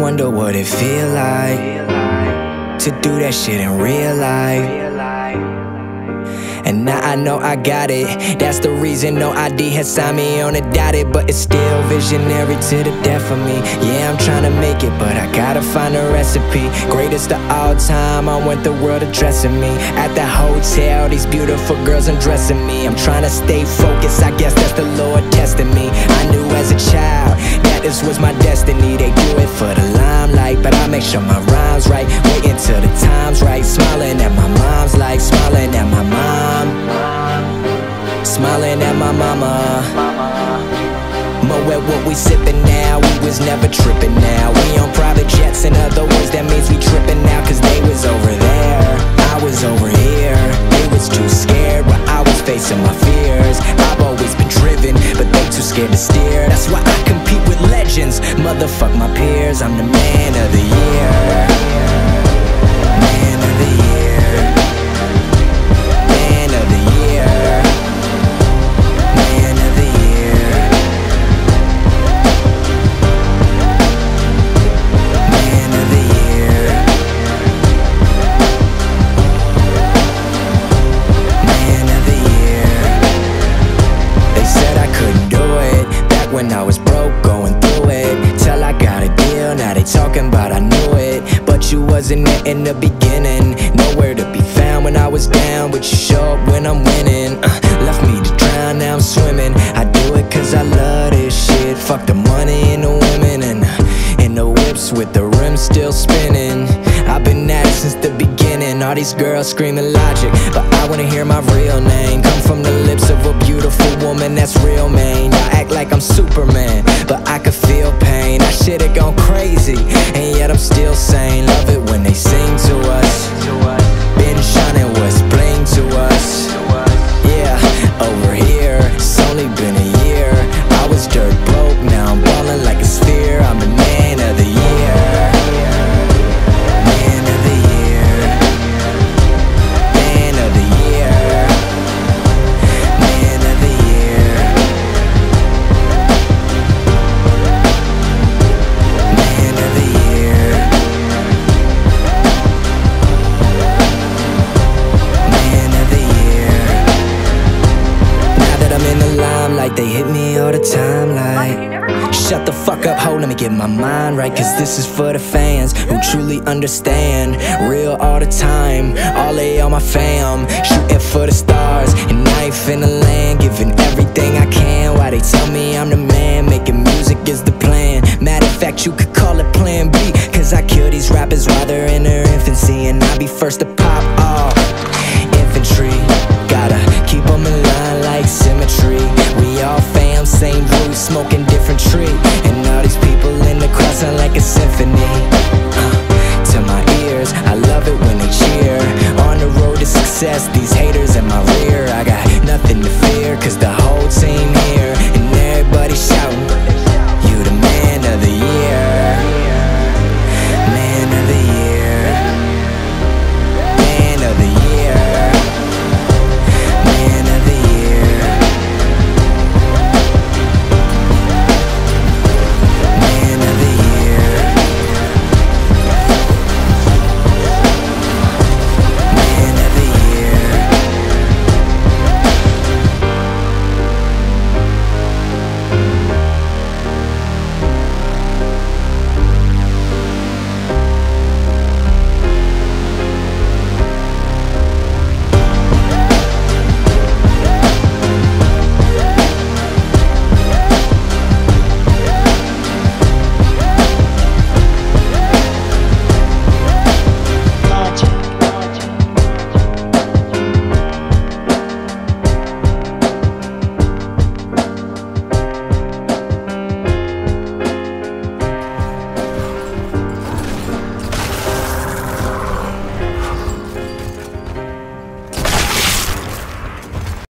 wonder what it feel like to do that shit in real life. Now I know I got it. That's the reason No I.D. has signed me on a dotted, but it's still visionary to the death of me. Yeah, I'm trying to make it, but I gotta find a recipe. Greatest of all time, I want the world addressing me. At the hotel, these beautiful girls undressing me. I'm trying to stay focused, I guess that's the Lord testing me. I knew as a child that this was my destiny. They do it for the limelight, but I make sure my rhymes right. Waiting till the at what we sippin' now, we was never trippin' now. We on private jets, in other words, that means we trippin' now. Cause they was over there, I was over here. They was too scared, but I was facing my fears. I've always been driven, but they too scared to steer. That's why I compete with legends. Motherfuck my peers, I'm the you wasn't there in the beginning, nowhere to be found when I was down. But you show up when I'm winning. Uh, left me to drown, now I'm swimming. I do it cause I love this shit. Fuck the money and the women and, and the whips with the rims still spinning. I've been at it since the beginning. All these girls screaming logic, but I wanna hear my real name come from the lips of a beautiful woman that's real, man. I act like I'm Superman, but I could feel pain. I should've gone hit me all the time like. Shut the fuck up, ho, let me get my mind right. Cause this is for the fans who truly understand. Real all the time, all A on my fam. Shooting for the stars, and knife in the land. Giving everything I can. Why they tell me I'm the man, making music is the plan. Matter of fact, you could call it plan B. Cause I kill these rappers while they're in their infancy. And I be first to pop off. Infantry, gotta keep 'em in line like symmetry. Same root, smoking different tree.